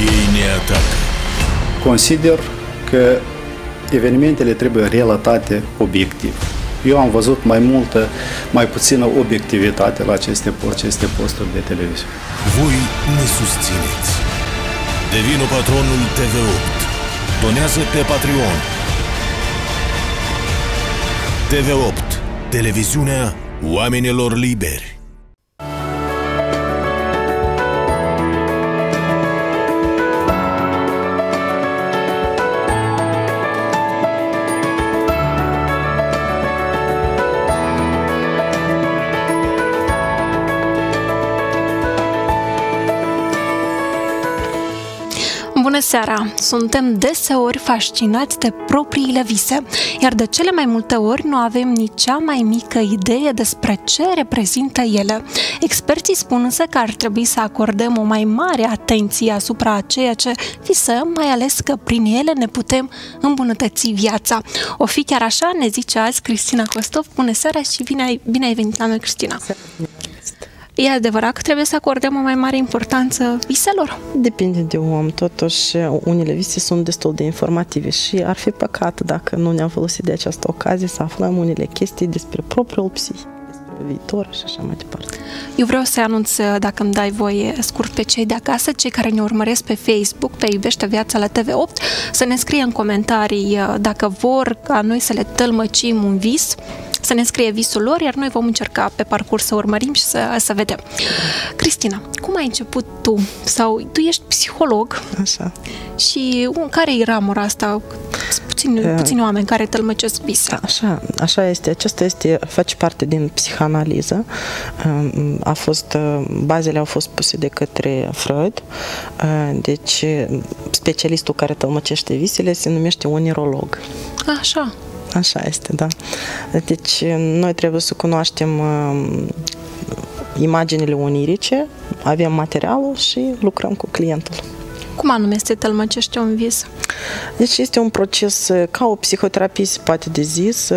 Ei ne atacă. Consider că evenimentele trebuie relatate obiectiv. Eu am văzut mai multă, mai puțină obiectivitate la aceste, aceste posturi de televiziune. Voi ne susțineți. Devino patronul TV8. Donează pe Patreon. TV8. Televiziunea oamenilor liberi. Seara! Suntem deseori fascinați de propriile vise, iar de cele mai multe ori nu avem nici cea mai mică idee despre ce reprezintă ele. Experții spun însă că ar trebui să acordăm o mai mare atenție asupra a ceea ce visăm, mai ales că prin ele ne putem îmbunătăți viața. O fi chiar așa, ne zice azi Cristina Costov. Bună seara și bine ai, bine ai venit la noi, Cristina! E adevărat că trebuie să acordăm o mai mare importanță viselor? Depinde de om. Totuși, unele vise sunt destul de informative și ar fi păcat dacă nu ne-am folosit de această ocazie să aflăm unele chestii despre propriul psih despre viitor și așa mai departe. Eu vreau să anunț, dacă îmi dai voie scurt pe cei de acasă, cei care ne urmăresc pe Facebook, pe Iubește Viața la TV8, să ne scrie în comentarii dacă vor ca noi să le tălmăcim un vis să ne scrie visul lor, iar noi vom încerca pe parcurs să urmărim și să, să vedem. Cristina, cum ai început tu? Sau tu ești psiholog? Așa. Și care e ramura asta? Puțini, uh, puțini oameni care tălmăcesc vise. Așa, așa este. Acesta este, face parte din psihanaliză. A fost, bazele au fost puse de către Freud. Deci, specialistul care tălmăcește visele se numește un neurolog. Așa. Așa este, da. Deci noi trebuie să cunoaștem uh, imaginile onirice, avem materialul și lucrăm cu clientul. Cum anume se tălmăcește un vis? Deci este un proces, ca o psihoterapie se poate de zis,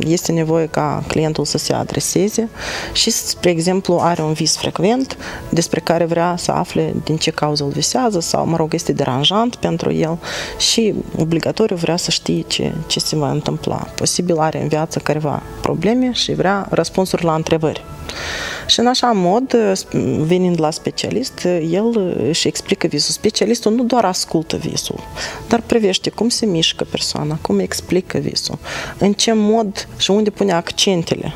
este nevoie ca clientul să se adreseze și, spre exemplu, are un vis frecvent despre care vrea să afle din ce cauză îl visează sau, mă rog, este deranjant pentru el și obligatoriu vrea să știe ce, ce se va întâmpla. Posibil are în viață careva probleme și vrea răspunsuri la întrebări. Și în așa mod, venind la specialist, el își explică visul. Specialistul nu doar ascultă visul, dar privește cum se mișcă persoana, cum explică visul, în ce mod și unde pune accentele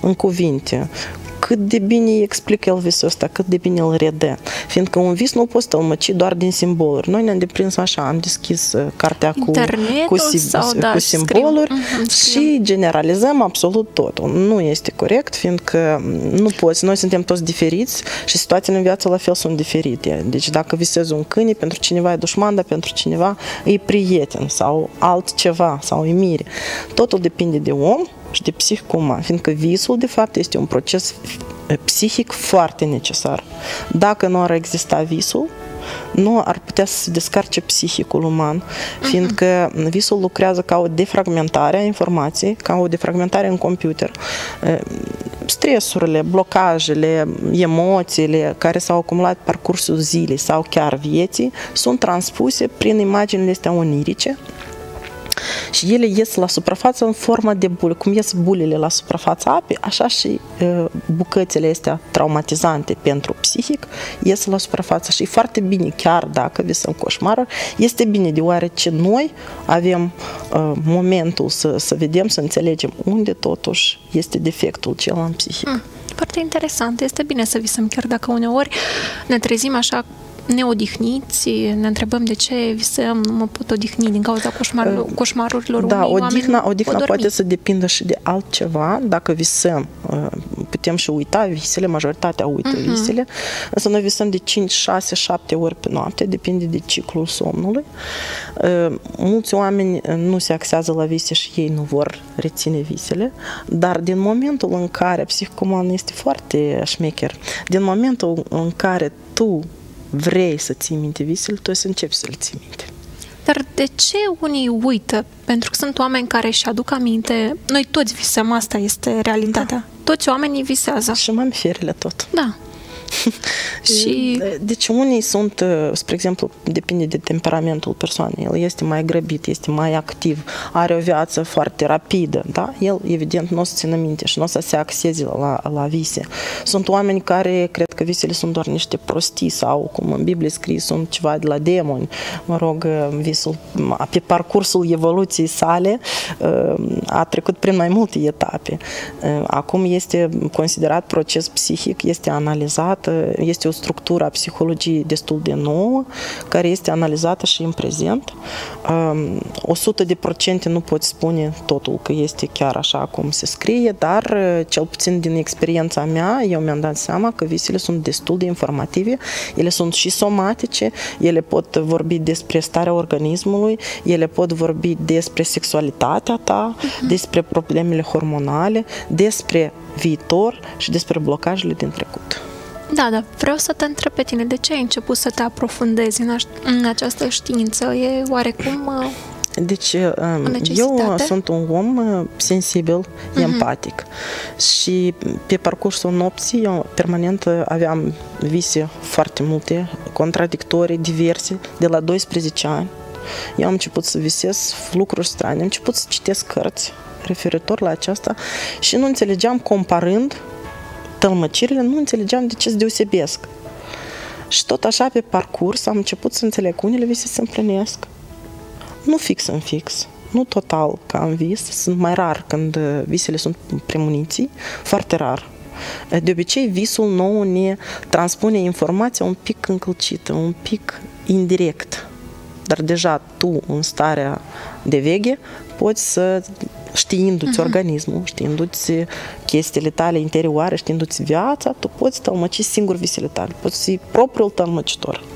în cuvinte, cât de bine îi explică el visul ăsta, cât de bine îl redă. Fiindcă un vis nu poți tălmăci doar din simboluri. Noi ne-am deprins așa, am deschis uh, cartea cu, cu, sim, sau, da, cu simboluri uh-huh, și generalizăm absolut totul. Nu este corect, fiindcă nu poți. Noi suntem toți diferiți și situațiile în viață la fel sunt diferite. Deci dacă visezi un câine, pentru cineva e dușman, dar pentru cineva e prieten sau altceva sau e mire. Totul depinde de om și de psihic uman, fiindcă visul, de fapt, este un proces psihic foarte necesar. Dacă nu ar exista visul, nu ar putea să se descarce psihicul uman, fiindcă visul lucrează ca o defragmentare a informației, ca o defragmentare în computer. Stresurile, blocajele, emoțiile care s-au acumulat parcursul zilei sau chiar vieții sunt transpuse prin imaginile astea onirice, și ele ies la suprafață în formă de bule. Cum ies bulele la suprafața apei, așa și uh, bucățile astea traumatizante pentru psihic ies la suprafață. Și e foarte bine, chiar dacă visăm coșmaruri, este bine deoarece noi avem uh, momentul să, să vedem, să înțelegem unde totuși este defectul cel în psihic. Mm, foarte interesant. Este bine să visăm, chiar dacă uneori ne trezim așa neodihniți, ne întrebăm de ce visăm, nu mă pot odihni din cauza coșmarurilor, coșmarurilor Da, unii odihna, odihna poate să depindă și de altceva. Dacă visăm, uh, putem și uita visele, majoritatea uită uh-huh. visele, însă noi visăm de 5, 6, 7 ori pe noapte, depinde de ciclul somnului. Uh, mulți oameni nu se axează la vise și ei nu vor reține visele, dar din momentul în care, psihocoman este foarte șmecher, din momentul în care tu vrei să ții minte visele, tu să începi să le ții minte. Dar de ce unii uită? Pentru că sunt oameni care își aduc aminte, noi toți visăm, asta este realitatea. Da. Toți oamenii visează. Și mamiferele tot. Da. și... Deci unii sunt, spre exemplu, depinde de temperamentul persoanei. El este mai grăbit, este mai activ, are o viață foarte rapidă, da? El, evident, nu o să țină minte și nu o să se axeze la, la vise. Sunt oameni care cred că visele sunt doar niște prostii sau, cum în Biblie scris, sunt ceva de la demoni. Mă rog, visul, pe parcursul evoluției sale a trecut prin mai multe etape. Acum este considerat proces psihic, este analizat, este o structură a psihologiei destul de nouă, care este analizată și în prezent. 100 de procente nu pot spune totul că este chiar așa cum se scrie, dar cel puțin din experiența mea, eu mi-am dat seama că visele sunt destul de informative, ele sunt și somatice, ele pot vorbi despre starea organismului, ele pot vorbi despre sexualitatea ta, uh-huh. despre problemele hormonale, despre viitor și despre blocajele din trecut. Da, da, vreau să te întreb pe tine, de ce ai început să te aprofundezi în, în această știință? E oarecum uh, deci, um, eu sunt un om uh, sensibil, uh-huh. empatic și pe parcursul nopții eu permanent uh, aveam vise foarte multe, contradictorii, diverse, de la 12 ani. Eu am început să visez lucruri strane, am început să citesc cărți referitor la aceasta și nu înțelegeam comparând tălmăcirile, nu înțelegeam de ce se deosebesc. Și tot așa, pe parcurs, am început să înțeleg că unele vise se împlinesc. Nu fix în fix, nu total ca în vis, sunt mai rar când visele sunt premuniții, foarte rar. De obicei, visul nou ne transpune informația un pic încălcită, un pic indirect. Dar deja tu, în starea de veche, poți să știindu-ți uh-huh. organismul, știindu-ți chestiile tale interioare, știindu-ți viața, tu poți tălmăci singur visele tale, poți fi propriul tălmăcitor.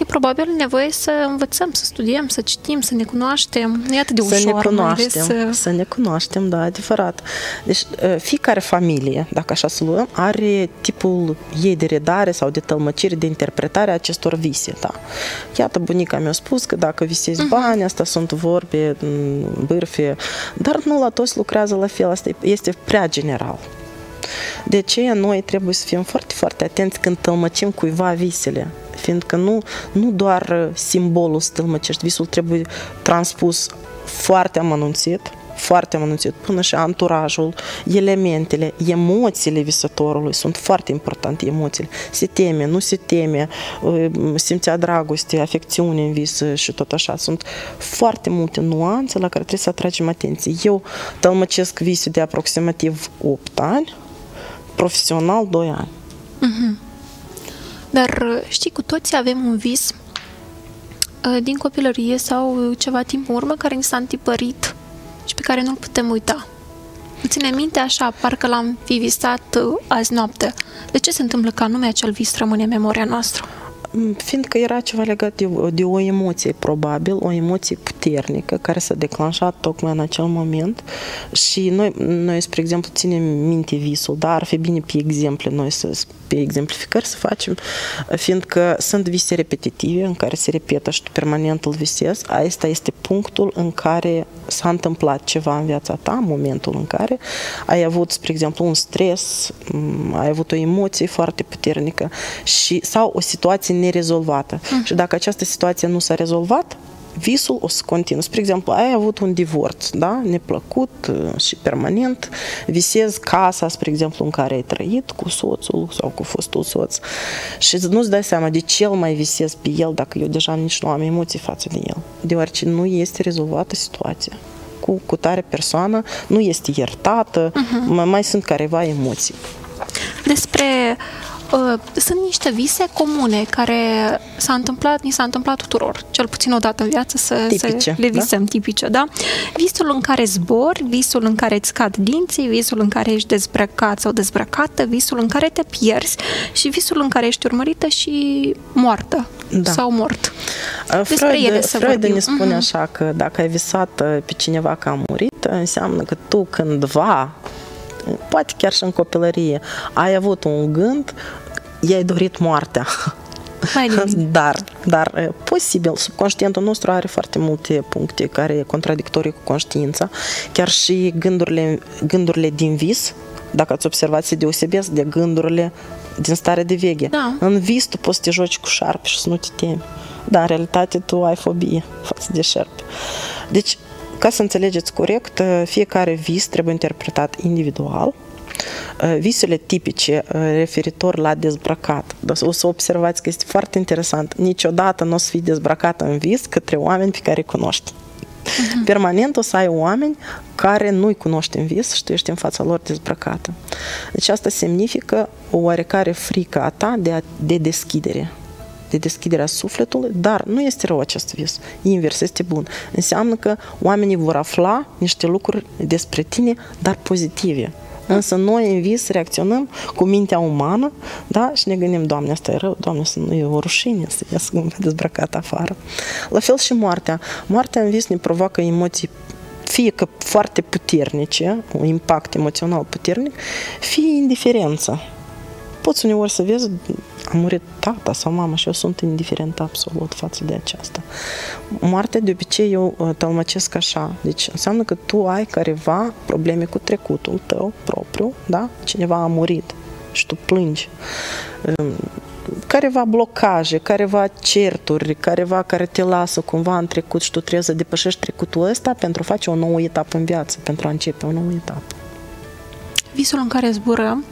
E probabil nevoie să învățăm, să studiem, să citim, să ne cunoaștem. Nu e atât de să ușor. Ne cunoaștem, să... să ne cunoaștem, da, adevărat. Deci fiecare familie, dacă așa să luăm, are tipul ei de redare sau de tălmăcire, de interpretare a acestor vise. Da. Iată, bunica mi-a spus că dacă visezi uh-huh. bani, asta sunt vorbe, bârfe, dar nu la toți lucrează la fel, asta este prea general. De aceea noi trebuie să fim foarte, foarte atenți când tălmăcim cuiva visele fiindcă nu, nu doar simbolul stâlmăcești, visul trebuie transpus foarte amănunțit, foarte amănunțit, până și anturajul, elementele, emoțiile visătorului sunt foarte importante, emoțiile. Se teme, nu se teme, uh, simțea dragoste, afecțiune în vis și tot așa. Sunt foarte multe nuanțe la care trebuie să atragem atenție. Eu tălmăcesc vise de aproximativ 8 ani, profesional 2 ani. Uh-huh. Dar știi, cu toții avem un vis uh, din copilărie sau ceva timp în urmă care ni s-a întipărit și pe care nu-l putem uita. Ține minte așa, parcă l-am fi visat uh, azi noapte. De ce se întâmplă că anume acel vis rămâne în memoria noastră? Fiindcă era ceva legat de, de o emoție, probabil, o emoție puternică care s-a declanșat tocmai în acel moment și noi, noi spre exemplu, ținem minte visul, dar ar fi bine pe exemple noi să, pe exemplificări să facem, fiindcă sunt vise repetitive în care se repetă și tu permanent îl visezi, asta este punctul în care s-a întâmplat ceva în viața ta, momentul în care ai avut, spre exemplu, un stres, ai avut o emoție foarte puternică și, sau o situație nerezolvată. Mm. Și dacă această situație nu s-a rezolvat, visul o să continue. Spre exemplu, ai avut un divorț, da? neplăcut uh, și permanent, visezi casa, spre exemplu, în care ai trăit cu soțul sau cu fostul soț și nu-ți dai seama de ce mai visezi pe el dacă eu deja nici nu am emoții față de el, deoarece nu este rezolvată situația cu, cu tare persoană, nu este iertată, uh-huh. mai, mai sunt careva emoții. Despre Uh, sunt niște vise comune care s-a întâmplat, ni s-a întâmplat tuturor, cel puțin o dată în viață să, tipice, să le da? visăm da? tipice, da? Visul în care zbori, visul în care îți cad dinții, visul în care ești dezbrăcat sau dezbrăcată, visul în care te pierzi și visul în care ești urmărită și moartă da. sau mort. Uh, Despre Freud, ele să Freud vorbim. ne spune uh-huh. așa că dacă ai visat pe cineva că a murit, înseamnă că tu cândva poate chiar și în copilărie, ai avut un gând, i-ai dorit moartea. dar, dar posibil, subconștientul nostru are foarte multe puncte care e contradictorii cu conștiința, chiar și gândurile, gândurile din vis, dacă ați observat, se deosebesc de gândurile din stare de veche. Da. În vis tu poți să te joci cu șarpi și să nu te temi. Dar în realitate tu ai fobie față de șarpi. Deci, ca să înțelegeți corect, fiecare vis trebuie interpretat individual. Visele tipice referitor la dezbrăcat. O să observați că este foarte interesant. Niciodată nu o să fii dezbrăcat în vis către oameni pe care îi cunoști. Uh-huh. Permanent o să ai oameni care nu-i cunoști în vis și tu ești în fața lor dezbrăcată. Deci asta semnifică o oarecare frică a ta de, a, de deschidere de deschiderea sufletului, dar nu este rău acest vis. Invers, este bun. Înseamnă că oamenii vor afla niște lucruri despre tine, dar pozitive. Însă noi în vis reacționăm cu mintea umană da? și ne gândim, Doamne, asta e rău, Doamne, să nu e o rușine să ies dezbrăcat afară. La fel și moartea. Moartea în vis ne provoacă emoții fie că foarte puternice, un impact emoțional puternic, fie indiferență poți uneori să vezi, a murit tata sau mama și eu sunt indiferent absolut față de aceasta. Moartea de obicei eu uh, tălmăcesc așa, deci înseamnă că tu ai careva probleme cu trecutul tău propriu, da? Cineva a murit și tu plângi um, careva blocaje, careva certuri, careva care te lasă cumva în trecut și tu trebuie să depășești trecutul ăsta pentru a face o nouă etapă în viață, pentru a începe o nouă etapă. Visul în care zburăm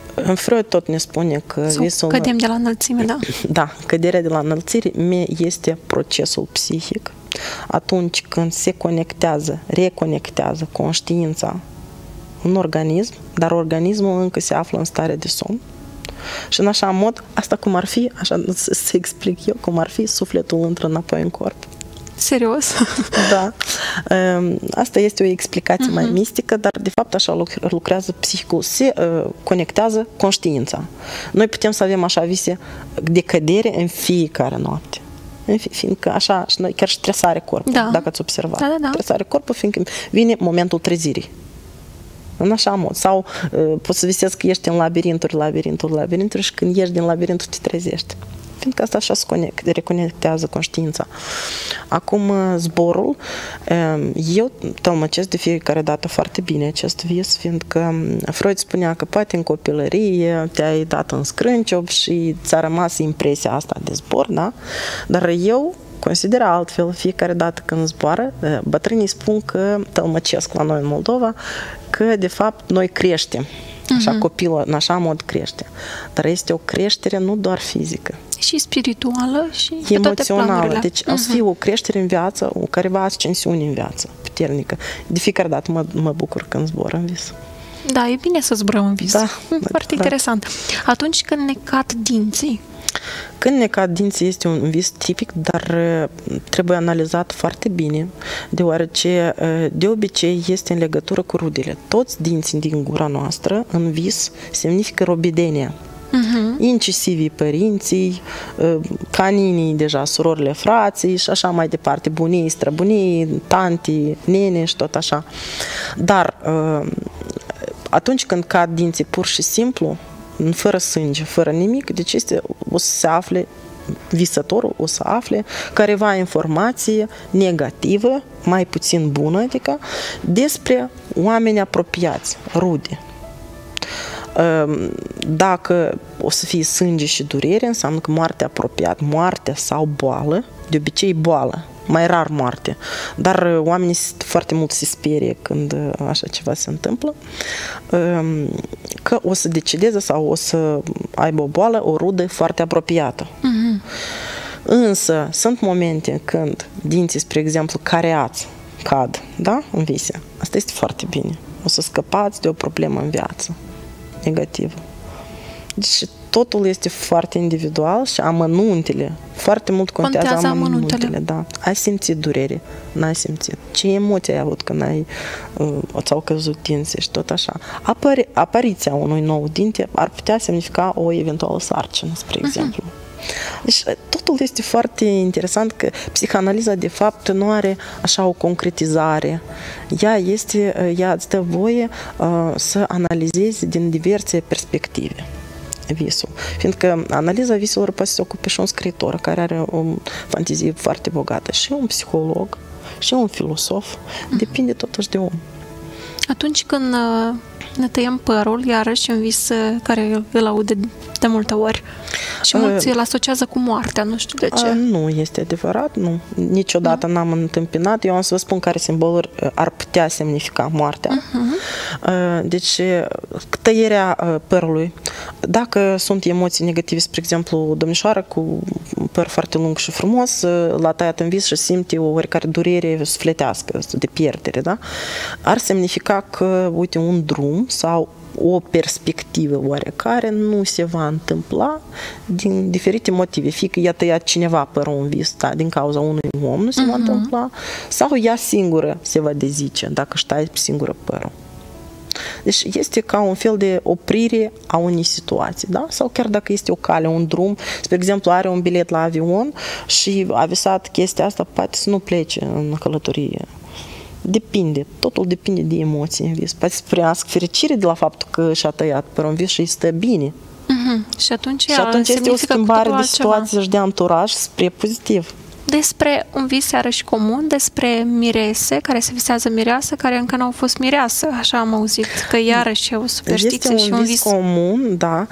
în Freud tot ne spune că Sau visul... cădem de la înălțime, da. Da, căderea de la înălțime este procesul psihic. Atunci când se conectează, reconectează conștiința în organism, dar organismul încă se află în stare de somn. Și în așa mod, asta cum ar fi, așa să explic eu, cum ar fi, sufletul intră înapoi în corp. Serios? Da. Ehm, asta este o explicație uh-huh. mai mhm. mistică, dar de fapt așa lucrează psihicul. Se uh, conectează conștiința. Noi putem să avem așa vise de cădere în fiecare noapte. Fiindcă așa, și noi chiar și tresare corpul, da. dacă ați observat. Da, da, da. Tresare corpul, fiindcă vine momentul trezirii. În așa mod. Sau uh, poți să visezi că ești în labirinturi, labirinturi, labirinturi și când ieși din labirint, te trezești fiindcă asta așa se conect, reconectează conștiința. Acum, uh, zborul, um, eu tălmăcesc de fiecare dată foarte bine acest vis, fiindcă um, Freud spunea că poate în copilărie te-ai dat în scrânciop și ți-a rămas impresia asta de zbor, da? Dar eu consideră altfel fiecare dată când zboară. Uh, bătrânii spun că tălmăcesc la noi în Moldova, că de fapt noi creștem. Așa, uh-huh. copilul în așa mod crește. Dar este o creștere nu doar fizică, și spirituală și emoțională. Deci uh-huh. o să fie o creștere în viață, o careva ascensiune în viață, puternică. De fiecare dată mă, mă bucur când zbor în vis. Da, e bine să zburăm în vis. Da, Foarte da. interesant. Atunci când ne cad dinții, când ne cad dinții este un vis tipic, dar uh, trebuie analizat foarte bine, deoarece uh, de obicei este în legătură cu rudele. Toți dinții din gura noastră în vis semnifică robidenia uh-huh. incisivii părinții, ă, caninii deja, surorile frații și așa mai departe, bunii, străbunii, tanti, nene și tot așa. Dar ă, atunci când cad dinții pur și simplu, fără sânge, fără nimic, deci este, o să se afle visătorul o să afle careva informație negativă, mai puțin bună, adică despre oameni apropiați, rude. Ehm, dacă o să fie sânge și durere, înseamnă că moartea apropiat, moartea sau boală, de obicei boală, mai rar moarte. Dar uh, oamenii foarte mult se sperie când uh, așa ceva se întâmplă, ehm, că o să decedeze sau o să aibă o boală, o rudă foarte apropiată. Uh-huh. Însă sunt momente când dinții, spre exemplu, careați, cad, da, în vise. Asta este foarte bine. O să scăpați de o problemă în viață negativă. Deci totul este foarte individual și amănuntele, foarte mult contează, contează amănuntele. amănuntele. Da. Ai simțit durere, n-ai simțit. Ce emoții ai avut când ai, uh, ți-au căzut dinții și tot așa. Apari, apariția unui nou dinte ar putea semnifica o eventuală sarcină, spre uh-huh. exemplu. Deci totul este foarte interesant că psihanaliza de fapt nu are așa o concretizare. Ea este, ea îți dă voie uh, să analizezi din diverse perspective visul. Fiindcă analiza viselor poate să se ocupe și un scriitor care are o fantezie foarte bogată și un psiholog și un filosof. Depinde totuși de om. atunci când uh, ne tăiem părul, iarăși un vis uh, care îl aude de multe ori. Și mulți uh, îl asociază cu moartea, nu știu de ce. Uh, nu este adevărat, nu. Niciodată nu. n-am întâmpinat. Eu am să vă spun care simboluri uh, ar putea semnifica moartea. Uh-huh. Uh, deci, tăierea uh, părului. Dacă sunt emoții negative, spre exemplu, domnișoară cu păr foarte lung și frumos, uh, l-a tăiat în vis și simte o oricare durere sufletească, de pierdere, da? Ar semnifica că, uite, un drum sau o perspectivă oarecare nu se va întâmpla din diferite motive. Fie că i-a tăiat cineva părul în vis, da, din cauza unui om nu se uh-huh. va mhm. întâmpla, sau ea singură se va dezice dacă își taie singură părul. Deci este ca un fel de oprire a unei situații, da? Sau chiar dacă este o cale, un drum, spre exemplu, are un bilet la avion și a visat chestia asta, poate să nu plece în călătorie Depinde, totul depinde de emoții în vis. Poate să primească fericire de la faptul că și-a tăiat pe un vis și îi stă bine. Mm-hmm. Și atunci, și atunci este o schimbare de situație și de anturaj spre pozitiv. Despre un vis iarăși comun, despre mirese, care se visează mireasă, care încă nu au fost mireasă, așa am auzit, că iarăși e o superstiție este un și un vis. vis comun, da.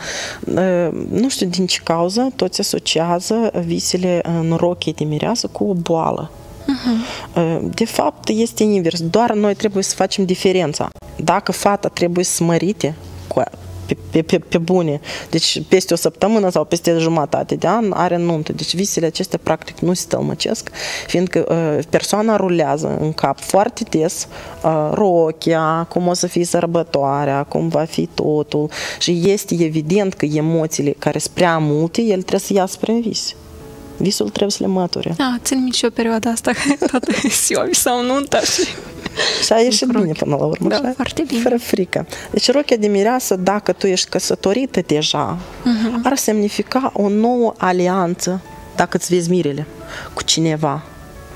Nu știu din ce cauză, toți asociază visele în rochie de mireasă cu o boală. Uh-huh. De fapt, este invers. Doar noi trebuie să facem diferența. Dacă fata trebuie să mărite cu pe, pe, pe, pe bune. Deci peste o săptămână sau peste jumătate de an are nuntă. Deci visele acestea practic nu se tălmăcesc, fiindcă uh, persoana rulează în cap foarte des uh, rochia, cum o să fie sărbătoarea, cum va fi totul și este evident că emoțiile care sunt prea multe, el trebuie să iasă prin vis. Visul trebuie să le măture. Da, țin mici o perioada asta, că toată ziua visau nunta și... Și a ieșit bine până la urmă, da, așa? foarte bine. Fără frică. Deci rochia de mireasă, dacă tu ești căsătorită deja, uh-huh. ar semnifica o nouă alianță, dacă îți vezi mirele, cu cineva.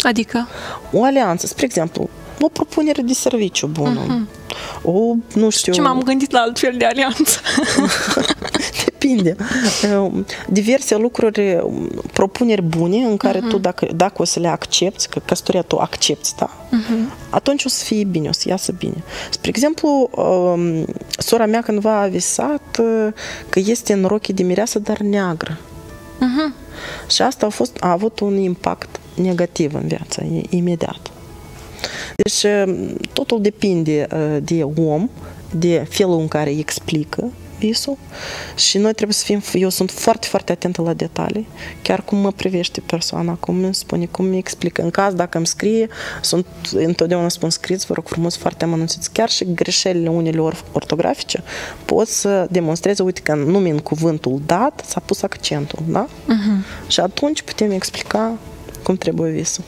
Adică? O alianță, spre exemplu, o propunere de serviciu bună. Uh-huh. O, nu știu... Ce m-am gândit la altfel de alianță. depinde. Ehm, diverse lucruri, propuneri bune în care uh-huh. tu, dacă, dacă o să le accepti, că căsătoria tu accepti, da? Uh-huh. Atunci o să fie bine, o să iasă bine. Spre exemplu, ehm, sora mea cândva a visat că este în rochie de mireasă, dar neagră. Uh-huh. Și asta a, fost, a avut un impact negativ în viața imediat. Deci totul depinde de om, de felul în care îi explică visul și noi trebuie să fim, eu sunt foarte, foarte atentă la detalii, chiar cum mă privește persoana, cum îmi spune, cum mi explică. În caz, dacă îmi scrie, sunt, întotdeauna spun scriți, vă rog frumos, foarte amănunțiți. Chiar și greșelile unele ortografice pot să demonstreze, uite că nume în cuvântul dat s-a pus accentul, da? Uh-huh. Și atunci putem explica cum trebuie visul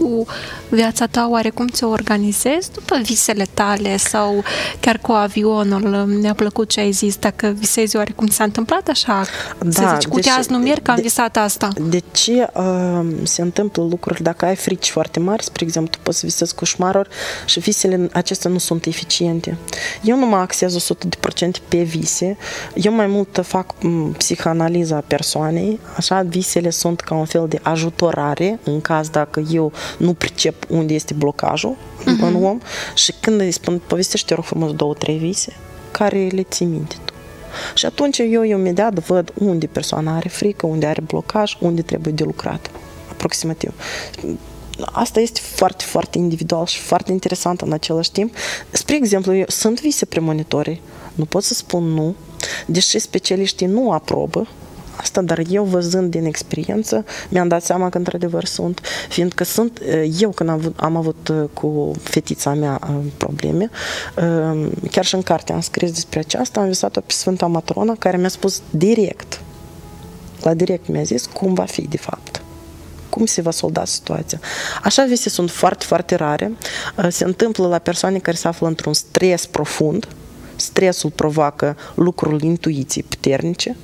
tu viața ta oarecum ți-o organizezi după visele tale sau chiar cu avionul? Mi-a plăcut ce ai zis, dacă visezi oarecum s-a întâmplat așa? Da, să zici, cu deci, azi nu merg că am de, visat asta. De ce uh, se întâmplă lucruri dacă ai frici foarte mari, spre exemplu, tu poți să visezi coșmaruri și visele acestea nu sunt eficiente. Eu nu mă axez 100% pe vise, eu mai mult fac psihanaliza persoanei, așa visele sunt ca un fel de ajutorare în caz dacă eu nu pricep unde este blocajul uh-huh. în om și când îi spun, povestește, rog frumos, două, trei vise care le ții minte tu. Și atunci eu imediat văd unde persoana are frică, unde are blocaj, unde trebuie de lucrat, aproximativ. Asta este foarte, foarte individual și foarte interesant în același timp. Spre exemplu, eu sunt vise premonitorii, nu pot să spun nu, deși specialiștii nu aprobă, asta, dar eu văzând din experiență, mi-am dat seama că într-adevăr sunt, fiindcă sunt, eu când am avut, am avut cu fetița mea probleme, chiar și în carte am scris despre aceasta, am visat-o pe Sfânta Matrona, care mi-a spus direct, la direct mi-a zis cum va fi de fapt cum se va solda situația. Așa vise sunt foarte, foarte rare. Se întâmplă la persoane care se află într-un stres profund. Stresul provoacă lucruri intuiții puternice.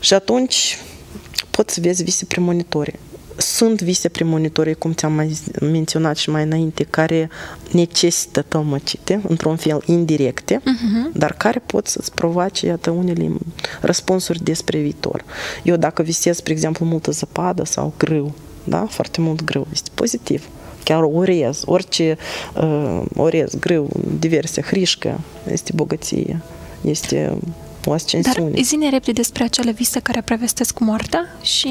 Și atunci poți să vezi vise premonitorii. Sunt vise premonitorii, cum ți-am mai menționat și mai înainte, care necesită tălmăcite, într-un fel indirecte, uh-huh. dar care pot să-ți provoace, iată, unele răspunsuri despre viitor. Eu dacă visez, spre exemplu, multă zăpadă sau grâu, da, foarte mult grâu, este pozitiv chiar orez, orice uh, orez, grâu, diverse, hrișcă, este bogăție, este o ascensiune. Dar zine repede despre acele vise care prevestesc cu moartea și...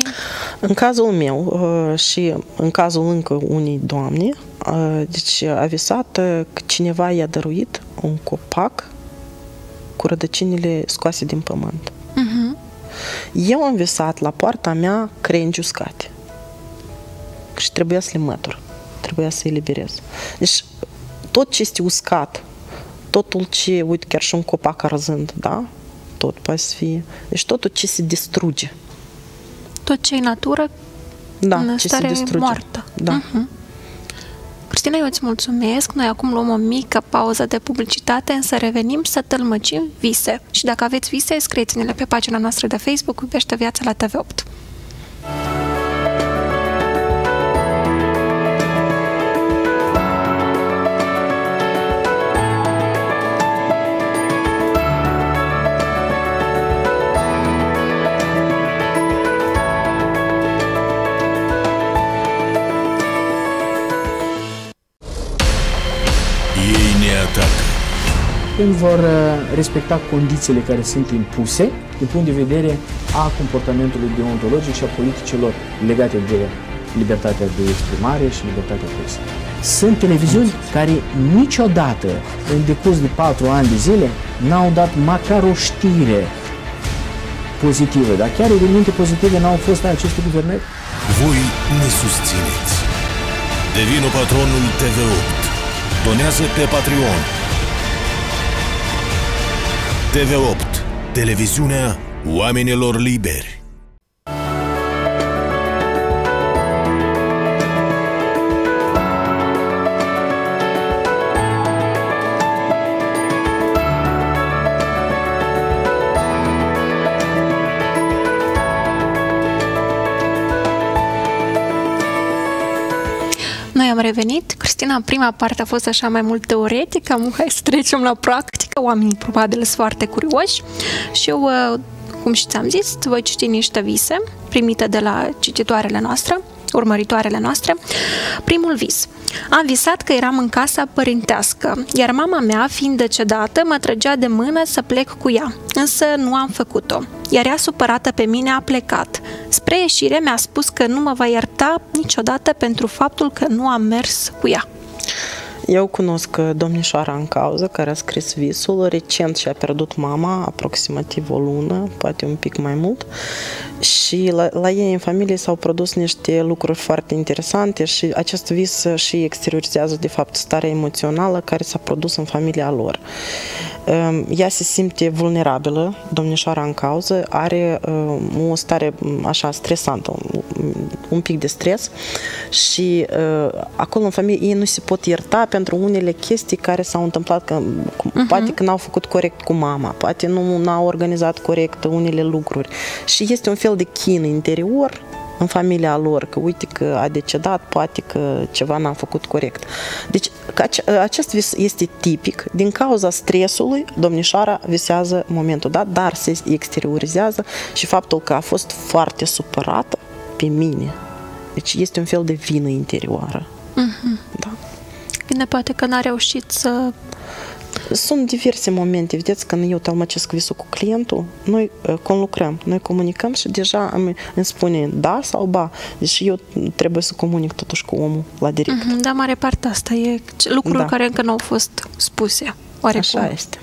În cazul meu uh, și în cazul încă unei doamne, uh, deci a visat că cineva i-a dăruit un copac cu rădăcinile scoase din pământ. Uh-huh. Eu am visat la poarta mea crengi uscate. Și trebuia să le mătur. Trebuia să-i liberez. Deci tot ce este uscat, totul ce, uite, chiar și un copac arzând, da? Tot poate să fie. Deci totul ce se distruge. Tot ce e natură, da, în ce stare se distruge. moartă. Da. Uh-huh. Cristina, eu îți mulțumesc. Noi acum luăm o mică pauză de publicitate, însă revenim să tălmăcim vise. Și dacă aveți vise, scrieți-ne-le pe pagina noastră de Facebook, Iubește Viața la TV8. Vor uh, respecta condițiile care sunt impuse din punct de vedere a comportamentului deontologic și a politicilor legate de libertatea de exprimare și libertatea presei. Sunt televiziuni care niciodată, în decurs de patru ani de zile, n-au dat măcar o știre pozitivă, dar chiar evenimente pozitive n-au fost la aceste guvernări. Voi ne susțineți. Devino patronul TV8. Donează pe Patreon. TV8. Televiziunea oamenilor liberi. Noi am revenit. Cristina, în prima parte a fost așa mai mult teoretică. Acum hai să trecem la practică. Oamenii probabil sunt foarte curioși. Și eu, uh, cum și ți-am zis, voi citi niște vise primite de la cititoarele noastre, urmăritoarele noastre. Primul vis. Am visat că eram în casa părintească, iar mama mea, fiind decedată, mă trăgea de mână să plec cu ea, însă nu am făcut-o. Iar ea, supărată pe mine, a plecat. Spre ieșire mi-a spus că nu mă va ierta niciodată pentru faptul că nu am mers cu ea. Eu cunosc domnișoara în cauză care a scris visul, recent și-a pierdut mama, aproximativ o lună, poate un pic mai mult, și la, la ei în familie s-au produs niște lucruri foarte interesante și acest vis și exteriorizează de fapt starea emoțională care s-a produs în familia lor. Ea se simte vulnerabilă, domnișoara în cauză, are o stare așa stresantă, un pic de stres și acolo în familie ei nu se pot ierta pentru unele chestii care s-au întâmplat, că, uh-huh. poate că n-au făcut corect cu mama, poate nu n-au organizat corect unele lucruri și este un fel de chin interior în familia lor, că uite că a decedat, poate că ceva n-a făcut corect. Deci acest vis este tipic. Din cauza stresului, domnișoara visează momentul dat, dar se exteriorizează și faptul că a fost foarte supărată pe mine. Deci este un fel de vină interioară. Uh-huh. Da. Bine, poate că n-a reușit să sunt diverse momente, vedeți, când eu tălmăcesc visul cu clientul, noi conlucrăm, noi comunicăm și deja îmi, îmi spune da sau ba. Deci eu trebuie să comunic totuși cu omul la direct. Mm-hmm, da, mare parte asta e lucruri da. care încă nu au fost spuse. Oarecum. Așa este.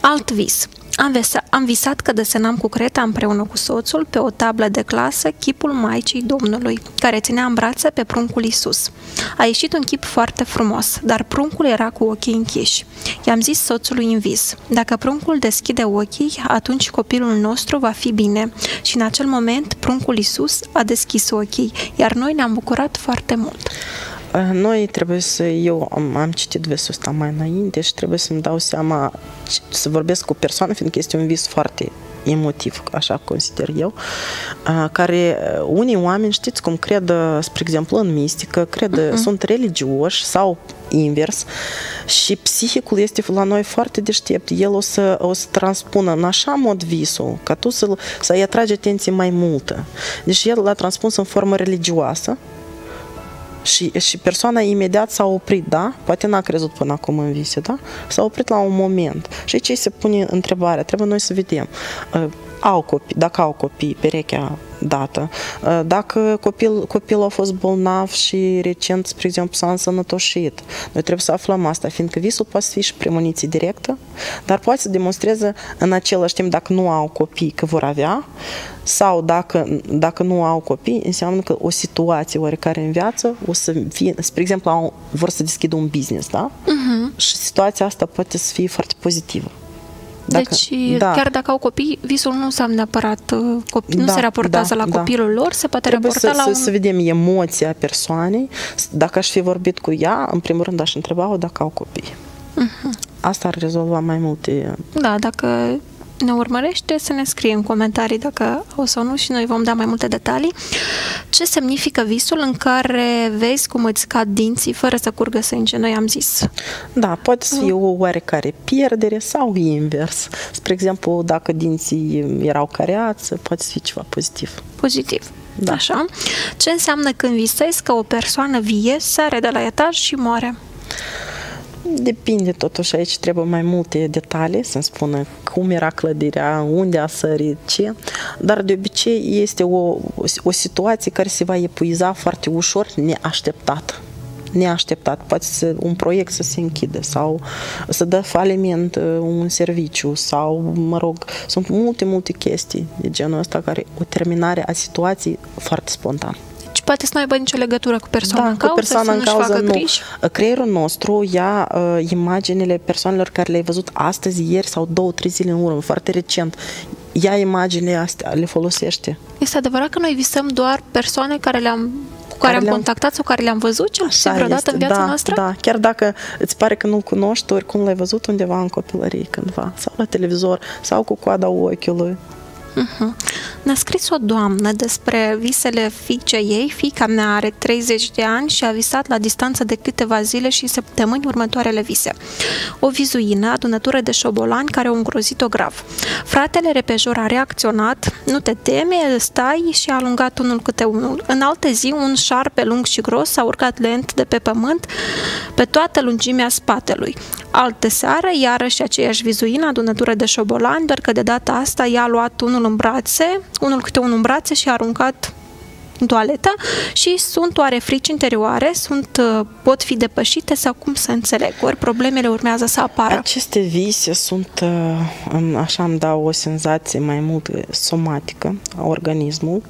Alt vis. Am, visa, am visat că desenam cu creta împreună cu soțul pe o tablă de clasă chipul Maicii Domnului, care ținea în brațe pe pruncul Isus. A ieșit un chip foarte frumos, dar pruncul era cu ochii închiși. I-am zis soțului în vis, dacă pruncul deschide ochii, atunci copilul nostru va fi bine. Și în acel moment, pruncul Isus a deschis ochii, iar noi ne-am bucurat foarte mult. Noi trebuie să, eu am, am citit visul ăsta mai înainte și trebuie să-mi dau seama, să vorbesc cu o persoană, fiindcă este un vis foarte emotiv, așa consider eu, care unii oameni, știți cum cred, spre exemplu, în mistică, cred, uh-huh. sunt religioși sau invers și psihicul este la noi foarte deștept. El o să, o să transpună în așa mod visul, ca tu să, să-i atragi atenție mai multă. Deci el l-a transpus în formă religioasă, Și, și persoana imediat s-a oprit, da? Poate n-a crezut până acum în vise, da? S-a oprit la un moment. Și aici se pune întrebarea, trebuie noi să vedem. Uh, au copii, dacă au copii, perechea dată. Uh, dacă copil, copilul a fost bolnav și recent, spre exemplu, s-a însănătoșit, noi trebuie să aflăm asta, fiindcă visul poate fi și premoniție directă, dar poate să demonstreze în același timp dacă nu au copii că vor avea, sau dacă, dacă nu au copii, înseamnă că o situație oarecare în viață o să fie, spre exemplu, au, vor să deschidă un business, da? Uh-huh. Și situația asta poate să fie foarte pozitivă. Dacă, deci, da. chiar dacă au copii, visul nu înseamnă neapărat uh, copii, da, nu se raportează da, la da. copilul lor, se poate Trebuie raporta să, la să, un... să vedem emoția persoanei. Dacă aș fi vorbit cu ea, în primul rând aș întreba-o dacă au copii. Uh-huh. Asta ar rezolva mai multe... Da, dacă ne urmărește, să ne scrie în comentarii dacă o sau nu și noi vom da mai multe detalii. Ce semnifică visul în care vezi cum îți cad dinții fără să curgă sânge? Noi am zis. Da, poate să fie o oarecare pierdere sau invers. Spre exemplu, dacă dinții erau careați, poate să fie ceva pozitiv. Pozitiv. Da. Așa. Ce înseamnă când visezi că o persoană vie sare de la etaj și moare? Depinde totuși, aici trebuie mai multe detalii să-mi spună cum era clădirea, unde a sărit, ce, dar de obicei este o, o situație care se va epuiza foarte ușor, neașteptat neașteptat. Poate să, un proiect să se închide sau să dă faliment uh, un serviciu sau, mă rog, sunt multe, multe chestii de genul ăsta care o terminare a situației foarte spontan poate să nu aibă nicio legătură cu persoana da, în cauză, cu persoana în cauză nu. Griji. Creierul nostru ia uh, imaginile persoanelor care le-ai văzut astăzi, ieri sau două, trei zile în urmă, foarte recent. Ia imaginile astea, le folosește. Este adevărat că noi visăm doar persoane care le-am cu care, care am contactat sau care le-am văzut cel puțin vreodată este. în viața da, noastră? Da, chiar dacă îți pare că nu-l cunoști, oricum l-ai văzut undeva în copilărie cândva, sau la televizor, sau cu coada ochiului. Uh-huh. Ne-a scris o doamnă despre visele fiicei ei. Fica mea are 30 de ani și a visat la distanță de câteva zile și săptămâni următoarele vise. O vizuină, adunătură de șobolani care au îngrozit-o grav. Fratele repejor a reacționat, nu te teme, stai și a alungat unul câte unul. În alte zi, un șarpe lung și gros a urcat lent de pe pământ pe toată lungimea spatelui. Altă seară, iarăși aceeași vizuină, adunătură de șobolani, doar că de data asta ea a luat unul în brațe, unul câte unul în brațe și a aruncat în toaletă și sunt oare frici interioare, sunt, uh, pot fi depășite sau cum să înțeleg? Ori problemele urmează să apară? Aceste vise sunt, uh, așa îmi dau o senzație mai mult somatică a organismului,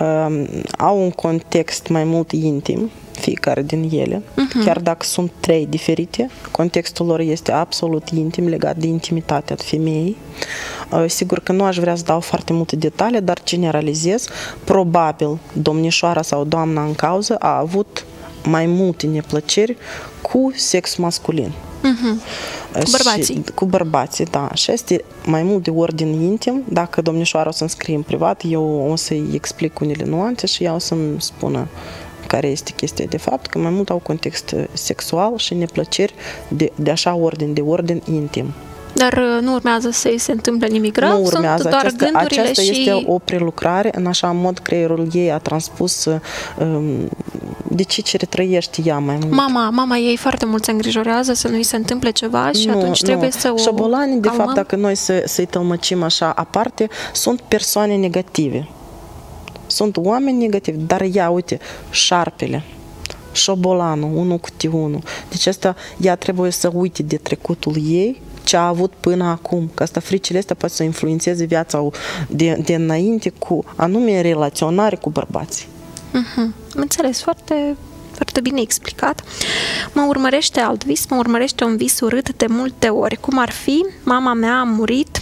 uh, au un context mai mult intim, fiecare din ele, uh-huh. chiar dacă sunt trei diferite, contextul lor este absolut intim, legat de intimitatea femeii. Uh, sigur că nu aș vrea să dau foarte multe detalii, dar generalizez. Probabil domnișoara sau doamna în cauză a avut mai multe neplăceri cu sex masculin. Uh-huh. Cu bărbații. Și, cu bărbații, da. Și este mai mult de ordin intim. Dacă domnișoara o să-mi scrie în privat, eu o să-i explic unele nuanțe și ea o să-mi spună care este chestia de fapt, că mai mult au context sexual și neplăceri de, de așa ordin, de ordin intim. Dar uh, nu urmează să-i se întâmple nimic rău? Nu urmează. Sunt doar aceasta, aceasta și... este o prelucrare. În așa mod creierul ei a transpus um, de ce ce retrăiește ea mai mult. Mama, mama ei foarte mult se îngrijorează să nu-i se întâmple ceva și nu, atunci nu. trebuie să o Șobolanii, de fapt, dacă noi să, să-i tălmăcim așa aparte, sunt persoane negative. Sunt oameni negativi, dar ia, uite, șarpele, șobolanul, unul cu unul. Deci asta, ea trebuie să uite de trecutul ei, ce a avut până acum, că asta fricile astea poate să influențeze viața de, de înainte cu anume relaționare cu bărbații. Uh-huh. Am înțeles, foarte, foarte bine explicat. Mă urmărește alt vis, mă urmărește un vis urât de multe ori. Cum ar fi, mama mea a murit Uh,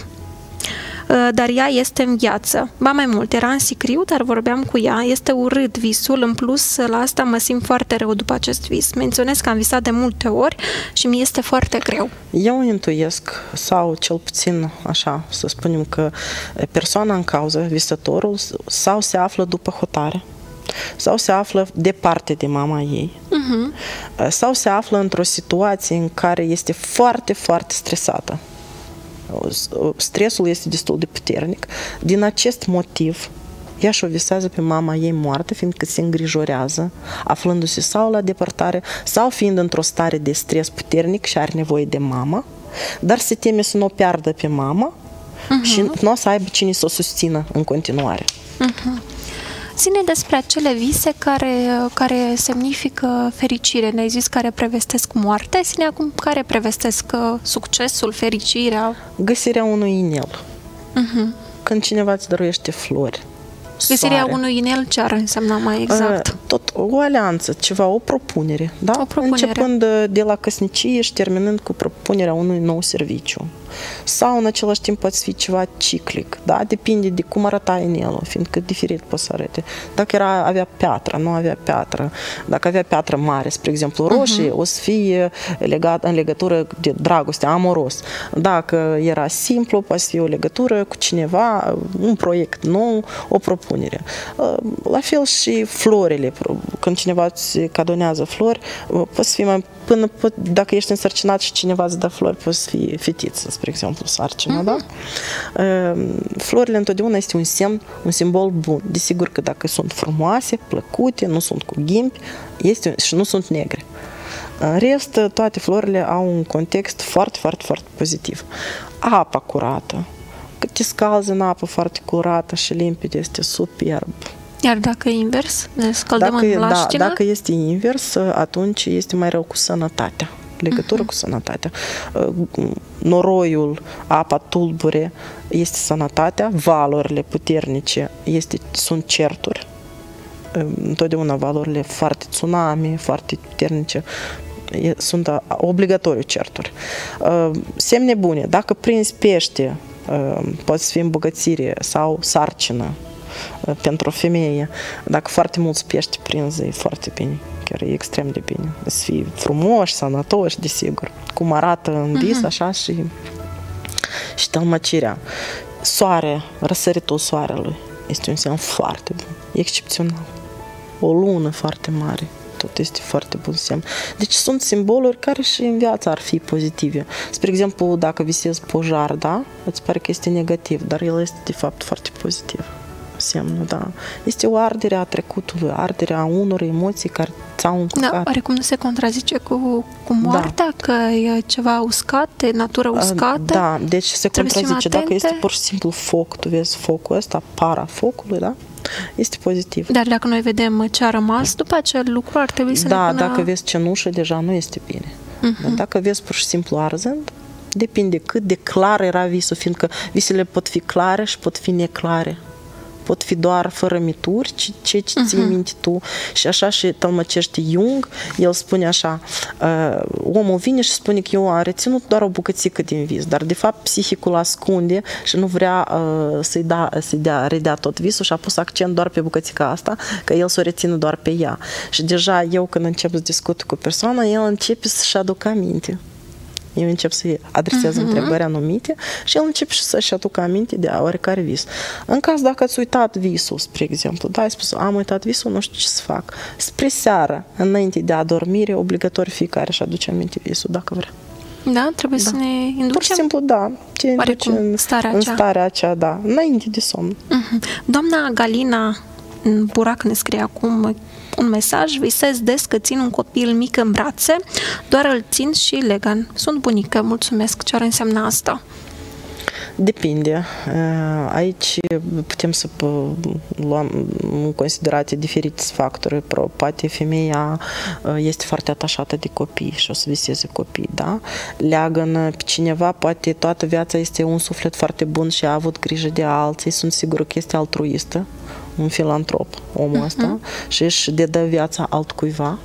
dar ea este în viață. Ba mai mult, era în sicriu, dar vorbeam cu ea, este urât visul, în plus la asta mă simt foarte rău după acest vis. Menționez că am visat de multe ori și mi este foarte greu. Eu intuiesc, sau cel puțin așa, să spunem că persoana în cauză, visătorul, sau se află după hotare, sau se află departe de mama ei, uh-huh. sau se află într-o situație în care este foarte, foarte stresată stresul este destul de puternic. Din acest motiv, ea și-o visează pe mama ei moartă, fiindcă se îngrijorează, aflându-se sau la depărtare, sau fiind într-o stare de stres puternic și are nevoie de mama, dar se teme să nu o piardă pe mama uh-huh. și nu o să aibă cine să o susțină în continuare. Uh-huh. Ține despre acele vise care, care semnifică fericire. Ne-ai zis care prevestesc moartea, ține acum care prevestesc uh, succesul, fericirea. Găsirea unui inel. Uh-huh. Când cineva îți dăruiește flori, Găsirea soare. unui inel ce ar însemna mai exact? Uh, tot o alianță, ceva, o propunere, da? O propunere. Începând de la căsnicie și terminând cu propunerea unui nou serviciu sau în același timp poate fi ceva ciclic, da? Depinde de cum arăta inelul, fiindcă diferit poate să arate. Dacă era, avea piatră, nu avea piatră, dacă avea piatră mare, spre exemplu, roșie, uh-huh. o să fie legat în legătură de dragoste, amoros. Dacă era simplu, poate să fie o legătură cu cineva, un proiect nou, o propunere. La fel și florile, când cineva îți cadonează flori, poate să fie mai până, dacă ești însărcinat și cineva îți dă flori, poți să fii fetiță, spre exemplu, sarcină, mm-hmm. da? Ehm, florile întotdeauna este un semn, un simbol bun. Desigur că dacă sunt frumoase, plăcute, nu sunt cu ghimpi, este, și nu sunt negre. În rest, toate florile au un context foarte, foarte, foarte pozitiv. Apa curată, că te scalzi în apă foarte curată și limpede, este superb. Iar dacă e invers, ne scăldăm dacă, în Da, dacă este invers, atunci este mai rău cu sănătatea legătură uh-huh. cu sănătatea. Noroiul, apa tulbure este sănătatea, valorile puternice este, sunt certuri. Întotdeauna valorile foarte tsunami, foarte puternice, sunt obligatoriu certuri. Semne bune, dacă prinzi pește, poate fi îmbogățire sau sarcină, pentru o femeie. Dacă foarte mulți pești prinzi, e foarte bine. Chiar e extrem de bine. Să fii frumoși, sănătoși, desigur. Cum arată în vis, uh-huh. așa și și tălmăcirea. Soare, răsăritul soarelui este un semn foarte bun, excepțional. O lună foarte mare, tot este foarte bun semn. Deci sunt simboluri care și în viață ar fi pozitive. Spre exemplu, dacă visezi pojar, da? Îți pare că este negativ, dar el este de fapt foarte pozitiv semnul, da. Este o ardere a trecutului, arderea unor emoții care ți-au încurcat. Da, oarecum nu se contrazice cu, cu moartea, da. că e ceva uscat, de natură uscată? Da, deci se contrazice. Dacă este pur și simplu foc, tu vezi focul ăsta, para focului, da? Este pozitiv. Dar dacă noi vedem ce a rămas după acel lucru, ar trebui să da, ne pună... dacă vezi cenușă, deja nu este bine. Uh-huh. Dar dacă vezi pur și simplu arzând, depinde cât de clar era visul, fiindcă visele pot fi clare și pot fi neclare pot fi doar fără mituri, ce, ce ți ții uh-huh. minte tu. Și așa și tălmăcește Jung, el spune așa, uh, omul vine și spune că eu am reținut doar o bucățică din vis, dar de fapt psihicul ascunde și nu vrea uh, să-i, da, să-i dea, redea tot visul și a pus accent doar pe bucățica asta, că el să o rețină doar pe ea. Și deja eu când încep să discut cu persoana, el începe să-și aducă aminte eu încep să-i adresez uh-huh. întrebări anumite și el începe și să-și aducă aminte de oricare vis. În caz dacă ați uitat visul, spre exemplu, da, ai spus, am uitat visul, nu știu ce să fac. Spre seară, înainte de adormire, obligatoriu fiecare și aduce aminte visul, dacă vrea. Da, trebuie da. să ne inducem? Pur și simplu, da. Te induce în starea, în acea. starea aceea, da, înainte de somn. Uh-huh. Doamna Galina Burac ne scrie acum un mesaj, visez des că țin un copil mic în brațe, doar îl țin și legan. Sunt bunică, mulțumesc. Ce ar însemna asta? Depinde. Aici putem să luăm în considerate diferite factori. Poate femeia este foarte atașată de copii și o să viseze copii, da? Leagă pe cineva, poate toată viața este un suflet foarte bun și a avut grijă de alții, sunt sigură că este altruistă, un filantrop, omul uh-huh. ăsta, și își dedă viața altcuiva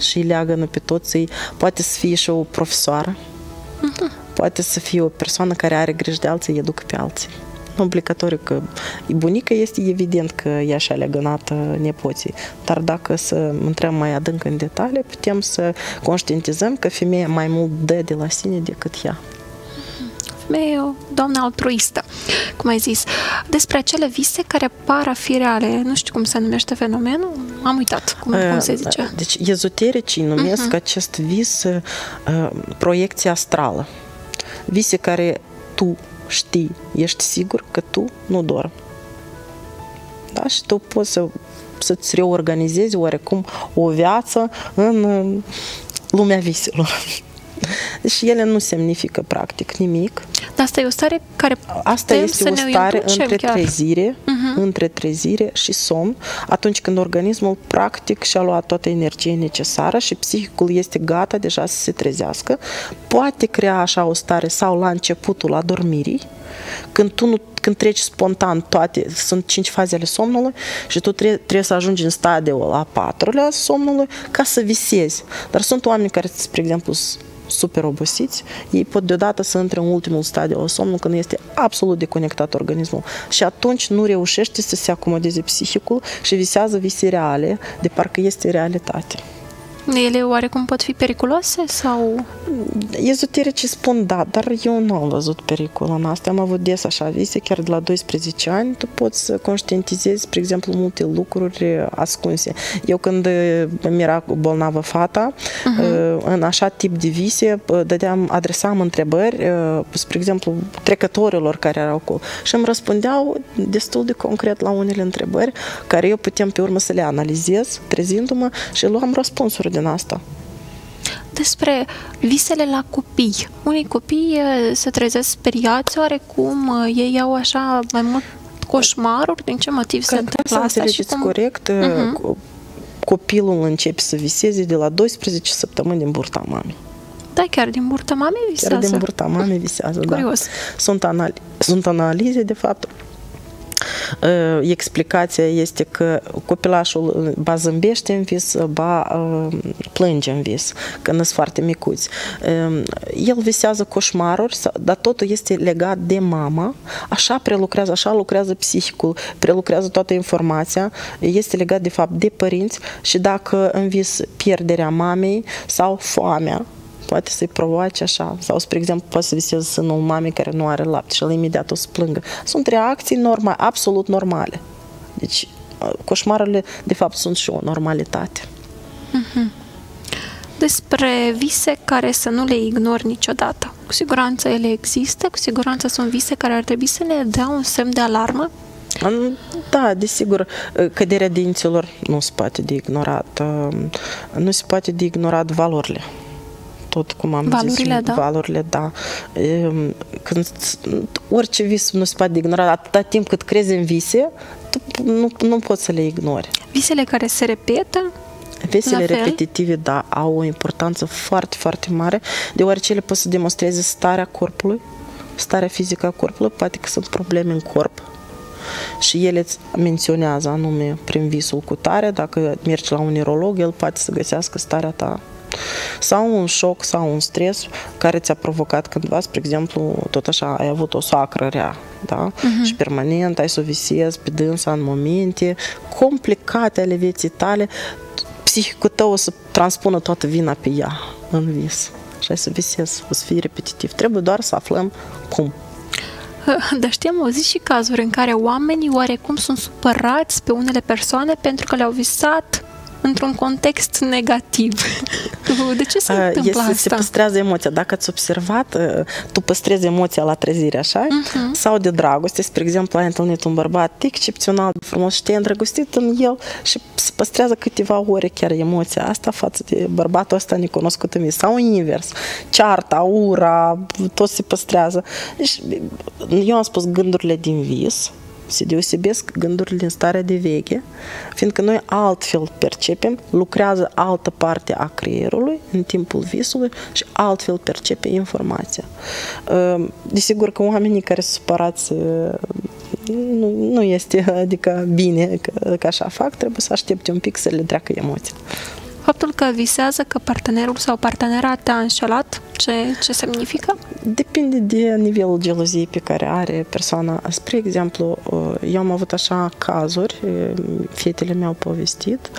și îi leagănă pe toți. Poate să fie și o profesoară, uh-huh. poate să fie o persoană care are grijă de alții, îi educă pe alții. Obligatoriu că bunica este evident că ea și-a legănat nepoții, dar dacă să intrăm mai adânc în detalii, putem să conștientizăm că femeia mai mult dă de la sine decât ea femeie, o doamnă altruistă, cum ai zis, despre acele vise care par a fi reale. Nu știu cum se numește fenomenul, am uitat cum, cum se zice. Deci, ezotericii numesc uh-huh. acest vis uh, proiecție astrală. Vise care tu știi, ești sigur că tu nu dormi. Da? Și tu poți să, să-ți reorganizezi oarecum o viață în lumea viselor. Deci ele nu semnifică practic nimic. Dar asta e o stare care Asta este o stare între chiar. trezire, uh-huh. între trezire și somn, atunci când organismul practic și-a luat toată energia necesară și psihicul este gata deja să se trezească, poate crea așa o stare sau la începutul adormirii, când tu nu, când treci spontan toate, sunt cinci faze ale somnului și tu trebuie, trebuie să ajungi în stadiul a patrulea somnului ca să visezi. Dar sunt oameni care, spre exemplu, super obosiți, ei pot deodată să intre în ultimul stadiu al somnului când este absolut deconectat organismul. Și atunci nu reușește să se acomodeze psihicul și visează vise reale, de parcă este realitate. Ele oarecum pot fi periculoase sau? Ezotericii spun da, dar eu nu am văzut pericol în asta. Am avut des așa vise, chiar de la 12 ani, tu poți să conștientizezi, spre exemplu, multe lucruri ascunse. Eu când mi-era bolnavă fata, uh-huh. în așa tip de vise, dădeam, adresam întrebări, spre exemplu, trecătorilor care erau cu și îmi răspundeau destul de concret la unele întrebări, care eu puteam pe urmă să le analizez, trezindu-mă și luam răspunsuri din asta. Despre visele la copii. Unii copii se trezesc speriați, oarecum ei au așa mai mult coșmaruri, din ce motiv Că se întâmplă asta? Și cum... corect, uh-huh. copilul începe să viseze de la 12 săptămâni din burta mamei. Da, chiar din burta mamei visează. Chiar din burta mamei visează, da. Sunt, anali- sunt analize, de fapt, explicația este că copilașul ba zâmbește în vis, ba plânge în vis, când sunt foarte micuți. El visează coșmaruri, dar totul este legat de mama, așa prelucrează, așa lucrează psihicul, prelucrează toată informația, este legat de fapt de părinți și dacă în vis pierderea mamei sau foamea, poate să-i provoace așa. Sau, spre exemplu, poate să viseze sânul mamei care nu are lapte și el imediat o să plângă. Sunt reacții normale, absolut normale. Deci, coșmarele, de fapt, sunt și o normalitate. Uh-huh. Despre vise care să nu le ignori niciodată. Cu siguranță ele există, cu siguranță sunt vise care ar trebui să ne dea un semn de alarmă da, desigur, căderea dinților nu se poate de ignorat. Nu se poate de ignorat valorile tot cum am valorile, zis, da. valorile, da. Când orice vis nu se poate ignora, atâta timp cât crezi în vise, tu nu, nu poți să le ignori. Visele care se repetă, Visele repetitive, da, au o importanță foarte, foarte mare, deoarece ele pot să demonstreze starea corpului, starea fizică a corpului, poate că sunt probleme în corp, și ele îți menționează anume prin visul cu tare, dacă mergi la un neurolog, el poate să găsească starea ta sau un șoc sau un stres care ți-a provocat cândva, spre exemplu, tot așa, ai avut o soacră rea, da? Uh-huh. Și permanent ai să o visezi pe dânsa în momente complicate ale vieții tale, psihicul tău o să transpună toată vina pe ea în vis. Și ai să visezi, o să fie repetitiv. Trebuie doar să aflăm cum. Dar știm, au zis și cazuri în care oamenii oarecum sunt supărați pe unele persoane pentru că le-au visat într-un context negativ. De ce se întâmplă este, asta? Se păstrează emoția. Dacă ați observat, tu păstrezi emoția la trezire, așa? Uh-huh. Sau de dragoste. Spre exemplu, ai întâlnit un bărbat excepțional de frumos și te-ai îndrăgostit în el și se păstrează câteva ore chiar emoția asta față de bărbatul ăsta necunoscut în vis. Sau invers. Cearta, ura, tot se păstrează. Deci, eu am spus gândurile din vis, se deosebesc gândurile din starea de veche, fiindcă noi altfel percepem, lucrează altă parte a creierului în timpul visului și altfel percepe informația. Ehm, desigur că oamenii care sunt supărați nu, nu este adică bine că, că așa fac, trebuie să aștepte un pic să le treacă emoția. Faptul că visează că partenerul sau partenera te-a înșelat, ce, ce semnifică? Depinde de nivelul geloziei pe care are persoana. Spre exemplu, uh, eu am avut așa cazuri, uh, fetele mi-au povestit,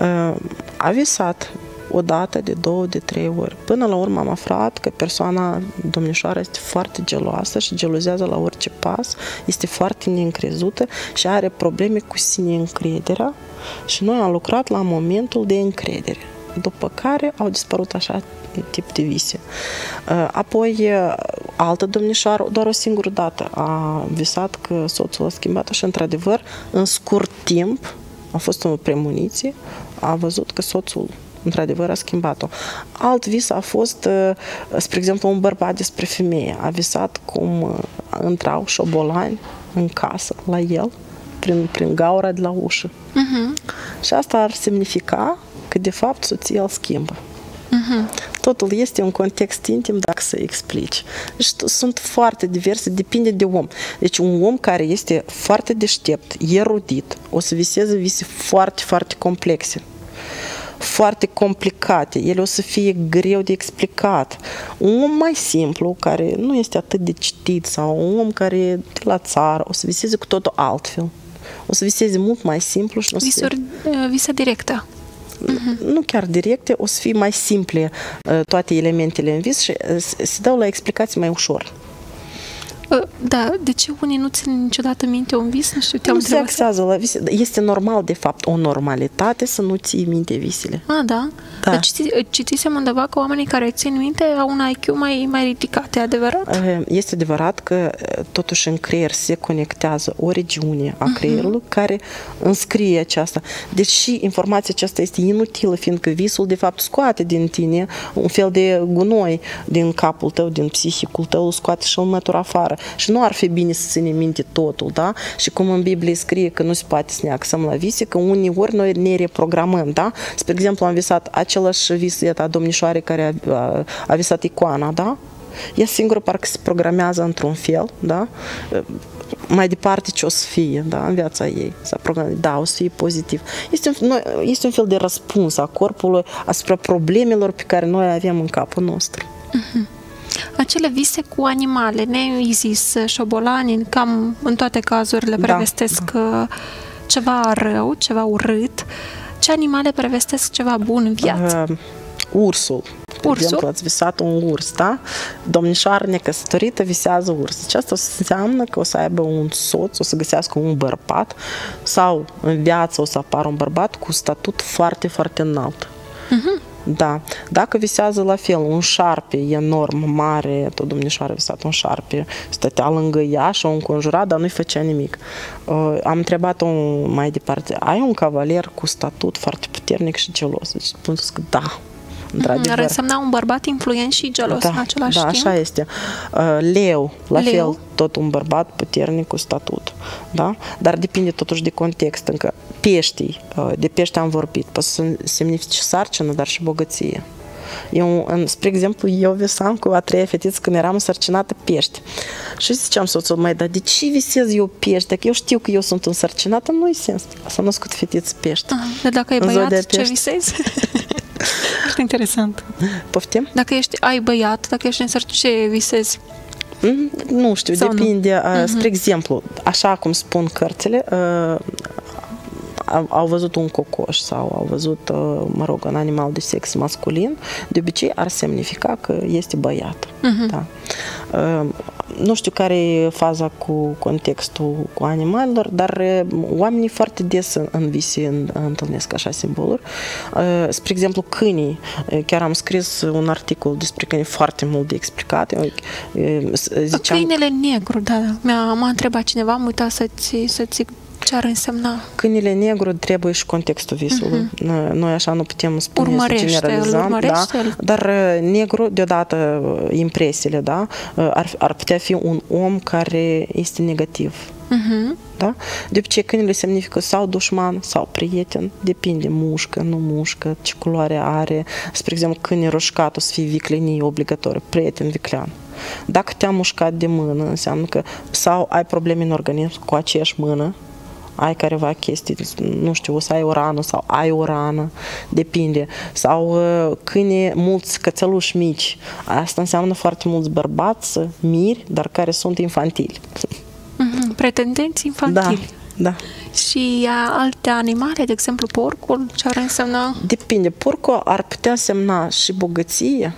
uh, a visat o dată, de două, de trei ori. Până la urmă am aflat că persoana domnișoara este foarte geloasă și gelozează la orice pas, este foarte neîncrezută și are probleme cu sine încrederea și noi am lucrat la momentul de încredere. după care au dispărut așa tip de vise. Uh, apoi, uh, altă domnișoară, doar o singură dată a visat că soțul a schimbat și, într-adevăr, în scurt timp, a fost o premuniție, a văzut că soțul într-adevăr a schimbat-o. Alt vis a fost, uh, spre exemplu, un bărbat despre femeie. A visat cum intrau șobolani în casă la el, prin, prin gaura de la ușă. Uh-huh. Și asta ar semnifica că, de fapt, soția îl schimbă. Uh-huh. Totul este un context intim dacă să explici. Deci sunt foarte diverse, depinde de om. Deci un om care este foarte deștept, erudit, o să viseze vise foarte, foarte complexe foarte complicate, ele o să fie greu de explicat. Un om mai simplu, care nu este atât de citit, sau un om care e de la țară, o să viseze cu totul altfel. O să viseze mult mai simplu și nu o să Visuri, fie... Visă directă uh-huh. nu chiar directe, o să fie mai simple uh, toate elementele în vis și uh, se dau la explicații mai ușor. Da, de ce unii nu țin niciodată minte un vis? Nu știu, te-am Nu se axează la vis. Este normal, de fapt, o normalitate să nu ții minte visele. Ah, da? da. Deci citisem undeva că oamenii care țin minte au un IQ mai, mai ridicat, e adevărat? Este adevărat că totuși în creier se conectează o regiune a mhm. creierului uh-huh. care înscrie aceasta. Deși informația aceasta este inutilă, fiindcă visul, de fapt, scoate din tine un fel de gunoi din capul tău, din psihicul tău, scoate și îl afară. Și nu ar fi bine să ținem minte totul, da? Și cum în Biblie scrie că nu se poate să ne axăm la vise, că unii ori noi ne reprogramăm, da? Spre exemplu, am visat același vis a domnișoare care a, a, a visat icoana, da? Ea singură parcă se programează într-un fel, da? mai departe ce o să fie da, în viața ei. S-a programat, da, o să fie pozitiv. Este un, noi, este un fel de răspuns a corpului asupra problemelor pe care noi avem în capul nostru. Uh-huh acele vise cu animale, neizis, șobolani, cam în toate cazurile da. prevestesc da. ceva rău, ceva urât. Ce animale prevestesc ceva bun în viață? Uh, ursul. De Ursul? exemplu, ați visat un urs, da? Domnișoară necăsătorită visează urs. Deci asta înseamnă că o să aibă un soț, o să găsească un bărbat sau în viață o să apară un bărbat cu statut foarte, foarte înalt. Uh-huh. Da. Dacă visează la fel un șarpe enorm, mare, tot domnișoara a visat un șarpe, stătea lângă ea și o înconjura, dar nu-i făcea nimic. Uh, am întrebat-o mai departe, ai un cavaler cu statut foarte puternic și gelos? Deci spun că da, într-adevăr. Ar însemna un bărbat influent și gelos da, în același da, timp? Da, așa este. Uh, leu, la Leu. fel, tot un bărbat puternic cu statut. Da? Dar depinde totuși de context. Încă peștii, uh, de pești am vorbit, poate să semnifice sarcină, dar și bogăție. Eu, în, spre exemplu, eu visam cu a treia fetiță când eram însărcinată pești. Și ziceam soțul, mai, dar de ce visez eu pești? Dacă eu știu că eu sunt însărcinată, nu-i sens. S-a născut fetiță pești. Aha, dar dacă e băiat, ce visezi? Foarte interesant. Poftim? Dacă ești, ai băiat, dacă ești însăr, ce visezi? Mm, nu știu, Sau depinde. Nu? Uh, spre uh-huh. exemplu, așa cum spun cărțile, uh, au văzut un cocoș sau au văzut, uh, mă rog, un animal de sex masculin, de obicei ar semnifica că este băiat. Uh-huh. Da. Uh, nu știu care e faza cu contextul cu animalelor, dar uh, oamenii foarte des în vise întâlnesc așa simboluri. Spre exemplu, câinii. Chiar am scris un articol despre câini foarte mult de explicat. Ziceam... Câinele negru, da. M-a, întrebat cineva, am uitat să-ți, să-ți ce ar însemna? Câinile negru trebuie și contextul visului. Uh-huh. Noi așa nu putem spune urmărește, să generalizăm. Da? Dar uh, negru, deodată, uh, impresiile, da? Uh, ar, ar putea fi un om care este negativ. Uh-huh. Da? De obicei, câinele semnifică sau dușman sau prieten, depinde, mușcă, nu mușcă, ce culoare are. Spre exemplu, câine roșcat o să fie viclenii obligatoriu, prieten viclean. Dacă te-a mușcat de mână, înseamnă că sau ai probleme în organism cu aceeași mână, ai careva chestii, nu știu, o să ai o rană sau ai o rană, depinde. Sau uh, câine, mulți cățeluși mici. Asta înseamnă foarte mulți bărbați miri, dar care sunt infantili. Mm-hmm. Pretendenți infantili. Da, da. Și alte animale, de exemplu porcul, ce ar însemna? Depinde. Porcul ar putea semna și bogăție,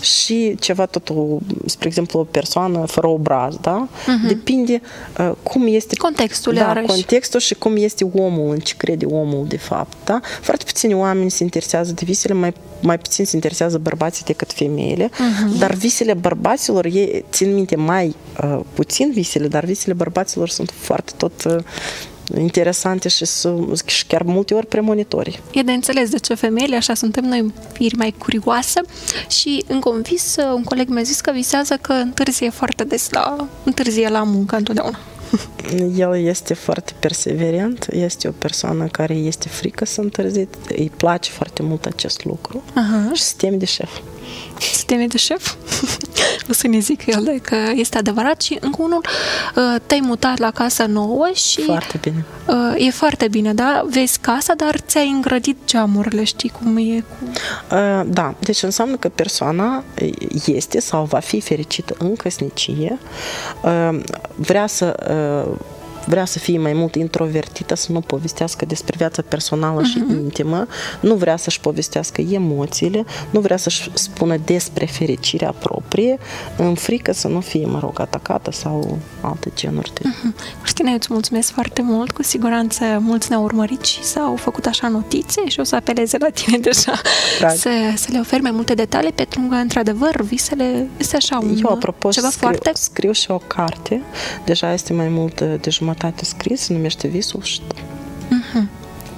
și ceva totul, spre exemplu, o persoană fără obraz, da? Uh-huh. Depinde uh, cum este... Contextul, da, iarăși. contextul și cum este omul, în ce crede omul, de fapt, da? Foarte puțini oameni se interesează de visele, mai, mai puțin se interesează bărbații decât femeile, uh-huh. dar visele bărbaților, ei țin minte mai uh, puțin visele, dar visele bărbaților sunt foarte tot... Uh, interesante și, și chiar multe ori premonitori. E de înțeles de ce femeile, așa suntem noi firi mai curioase și în convis un coleg mi-a zis că visează că întârzie foarte des la, întârzie la muncă întotdeauna. El este foarte perseverent, este o persoană care este frică să întârzie, îi place foarte mult acest lucru uh-huh. și se teme de șef. Se teme de șef? o să ne zic el că este adevărat și încă unul uh, te-ai mutat la casa nouă și foarte bine. Uh, e foarte bine, da? Vezi casa, dar ți-ai îngrădit geamurile, știi cum e cu... Uh, da, deci înseamnă că persoana este sau va fi fericită în căsnicie, vrea să vrea să fie mai mult introvertită, să nu povestească despre viața personală uh-huh. și mhm. intimă, nu vrea să-și povestească emoțiile, nu vrea să-și spună despre fericirea proprie, în frică să nu fie, mă rog, atacată sau alte genuri de... Uh-huh. Cristina, eu îți mulțumesc foarte mult, cu siguranță mulți ne-au urmărit și s-au făcut așa notițe și o să apeleze la tine deja să, să le oferi mai multe detalii, pentru că, într-adevăr, visele este așa un, eu, apropo, ceva scriu, foarte... scriu și o carte, deja este mai mult de jumătate jumătate scris, se numește Visul și... Uh-huh.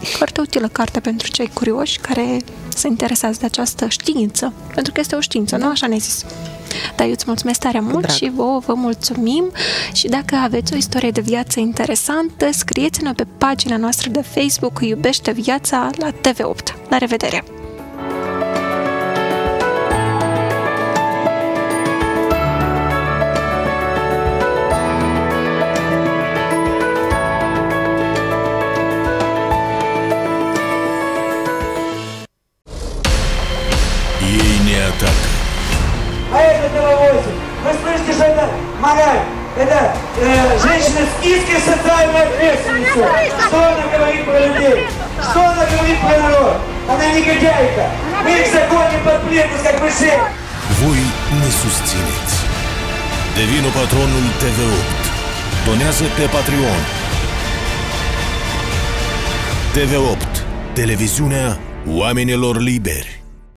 Foarte utilă carte pentru cei curioși care se interesează de această știință, pentru că este o știință, da. nu? Așa ne zis. Dar eu îți mulțumesc tare mult Drag. și vouă vă mulțumim și dacă aveți o istorie de viață interesantă, scrieți-ne pe pagina noastră de Facebook Iubește Viața la TV8. La revedere! женщина с низкой социальной ответственностью. Что она говорит про людей? Что она говорит про народ? Она негодяйка. Мы их загоним под плинтус, как мышей. Voi ne susțineți. Devino patronul TV8. Donează pe Patreon. TV8. Televiziunea oamenilor liberi.